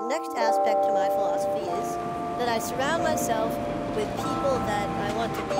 The next aspect to my philosophy is that I surround myself with people that I want to be